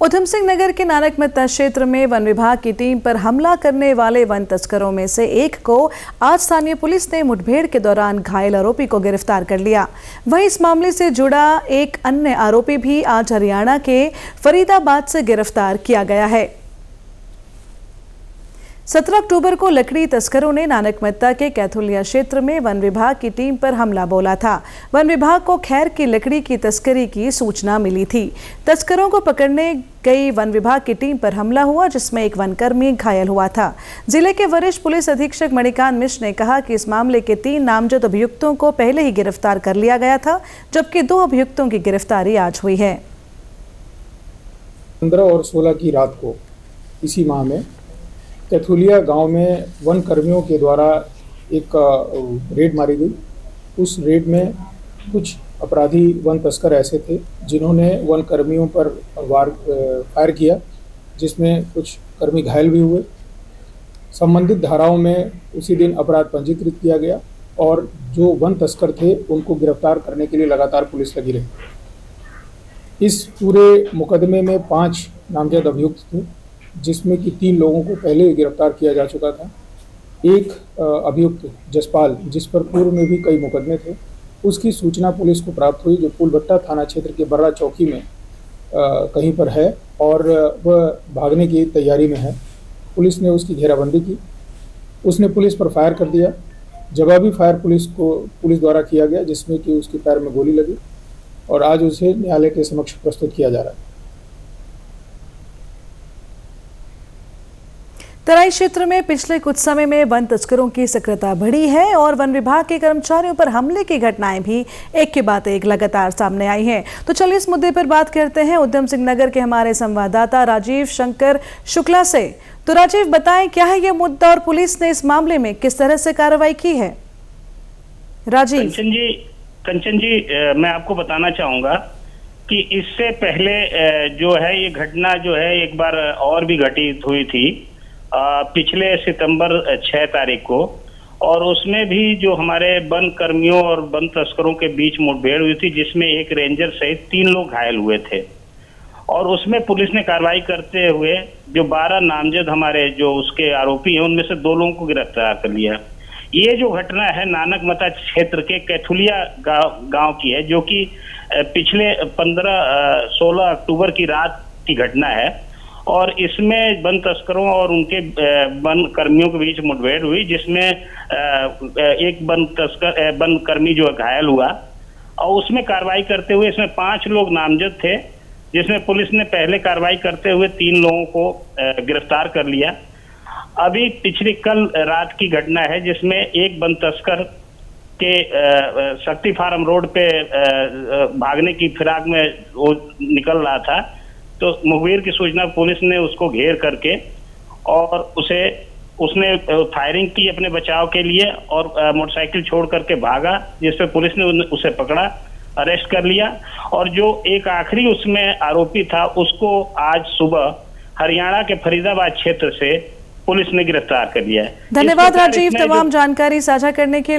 उधम सिंह नगर के नानक मित्ता क्षेत्र में वन विभाग की टीम पर हमला करने वाले वन तस्करों में से एक को आज स्थानीय पुलिस ने मुठभेड़ के दौरान घायल आरोपी को गिरफ़्तार कर लिया। वहीं इस मामले से जुड़ा एक अन्य आरोपी भी आज हरियाणा के फरीदाबाद से गिरफ़्तार किया गया है। 17 अक्टूबर को लकड़ी तस्करों ने नानक मत्ता के कैथोलिया क्षेत्र में वन विभाग की टीम पर हमला बोला था। वन विभाग को खैर की लकड़ी की तस्करी की सूचना मिली थी। तस्करों को पकड़ने गई वन विभाग की टीम पर हमला हुआ, जिसमें एक वनकर्मी घायल हुआ था। ज़िले के वरिष्ठ पुलिस अधीक्षक मणिकांत मिश्र ने कहा कि इस मामले के तीन नामजद अभियुक्तों को पहले ही गिरफ़्तार कर लिया गया था, जबकि दो अभियुक्तों की गिरफ्तारी आज हुई है। पंद्रह और सोलह की रात को इसी माह में कैथुलिया गाँव में वन कर्मियों के द्वारा एक रेड मारी गई। उस रेड में कुछ अपराधी वन तस्कर ऐसे थे जिन्होंने वन कर्मियों पर वार फायर किया, जिसमें कुछ कर्मी घायल भी हुए। संबंधित धाराओं में उसी दिन अपराध पंजीकृत किया गया और जो वन तस्कर थे उनको गिरफ़्तार करने के लिए लगातार पुलिस लगी रही। इस पूरे मुकदमे में पाँच नामजद अभियुक्त थे। जिसमें कि तीन लोगों को पहले गिरफ़्तार किया जा चुका था। एक अभियुक्त जसपाल जिस पर पूर्व में भी कई मुकदमे थे। उसकी सूचना पुलिस को प्राप्त हुई जो पुलभट्टा थाना क्षेत्र के बर्रा चौकी में आ, कहीं पर है और वह भागने की तैयारी में है। पुलिस ने उसकी घेराबंदी की। उसने पुलिस पर फायर कर दिया। जवाबी फायर पुलिस को पुलिस द्वारा किया गया जिसमें कि उसके पैर में गोली लगी और आज उसे न्यायालय के समक्ष प्रस्तुत किया जा रहा है। तराई क्षेत्र में पिछले कुछ समय में वन तस्करों की सक्रियता बढ़ी है और वन विभाग के कर्मचारियों पर हमले की घटनाएँ भी एक के बाद एक लगातार सामने आई हैं। तो चलिए इस मुद्दे पर बात करते हैं उधम सिंह नगर के हमारे संवाददाता राजीव शंकर शुक्ला से। तो राजीव, बताएँ, क्या है यह मुद्दा और पुलिस ने इस मामले में किस तरह से कार्रवाई की है? राजीव। कंचन जी कंचन जी मैं आपको बताना चाहूँगा कि इससे पहले जो है ये घटना जो है एक बार और भी घटित हुई थी। पिछले सितंबर छह तारीख को, और उसमें भी जो हमारे वन कर्मियों और वन तस्करों के बीच मुठभेड़ हुई थी, जिसमें एक रेंजर सहित तीन लोग घायल हुए थे। और उसमें पुलिस ने कार्रवाई करते हुए जो बारह नामजद हमारे जो उसके आरोपी हैं, उनमें से दो लोगों को गिरफ़्तार कर लिया। ये जो घटना है, नानक मता क्षेत्र के कैथुलिया गाँव गाँव की है, जो कि पिछले पंद्रह सोलह अक्टूबर की रात की घटना है। और इसमें वन तस्करों और उनके वन कर्मियों के बीच मुठभेड़ हुई, जिसमें एक वन तस्कर वन कर्मी जो घायल हुआ। और उसमें कार्रवाई करते हुए इसमें पाँच लोग नामजद थे, जिसमें पुलिस ने पहले कार्रवाई करते हुए तीन लोगों को गिरफ़्तार कर लिया। अभी पिछली कल रात की घटना है, जिसमें एक वन तस्कर के शक्ति फार्म रोड पे भागने की फिराक में वो निकल रहा था। तो मुखबिर की सूचना पुलिस ने उसको घेर करके और उसे उसने फायरिंग की अपने बचाव के लिए और मोटरसाइकिल छोड़ करके भागा जिस पर पुलिस ने उसे पकड़ा अरेस्ट कर लिया। और जो एक आखिरी उसमें आरोपी था उसको आज सुबह हरियाणा के फरीदाबाद क्षेत्र से पुलिस ने गिरफ़्तार कर लिया है। धन्यवाद राजीव तमाम जानकारी साझा करने के लिए।